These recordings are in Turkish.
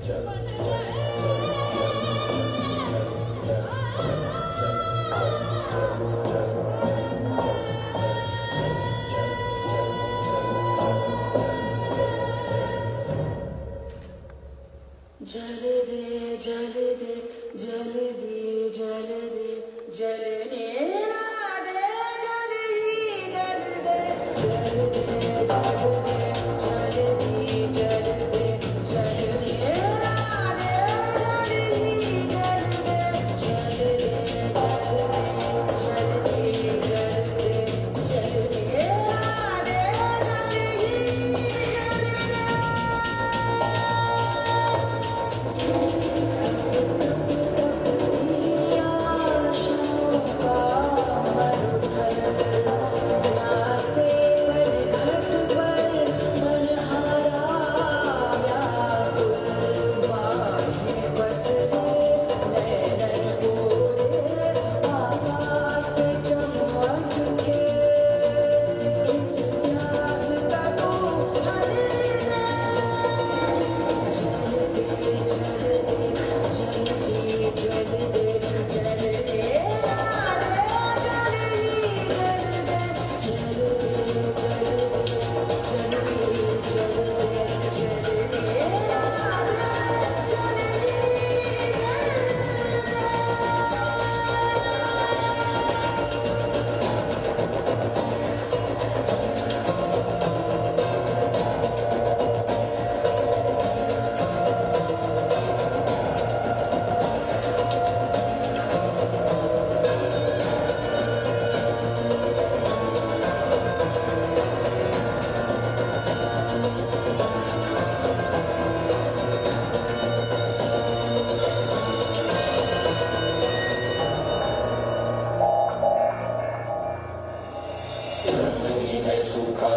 Jale de, jale de, Jalidi, jalidi, jalidi, jalidi, jalidi.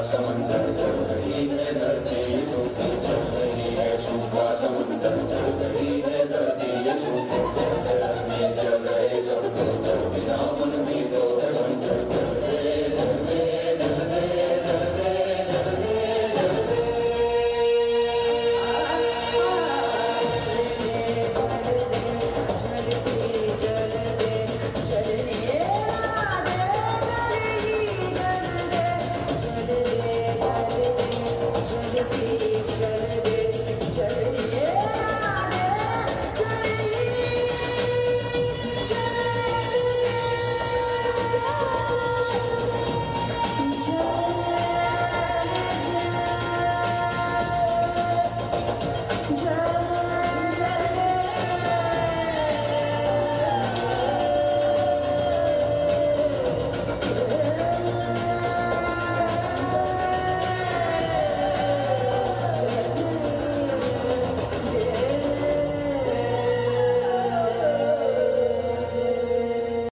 समंदर चल रही है धरती सुंदर चल रही है सूखा समंदर चल रही है धरती सुंदर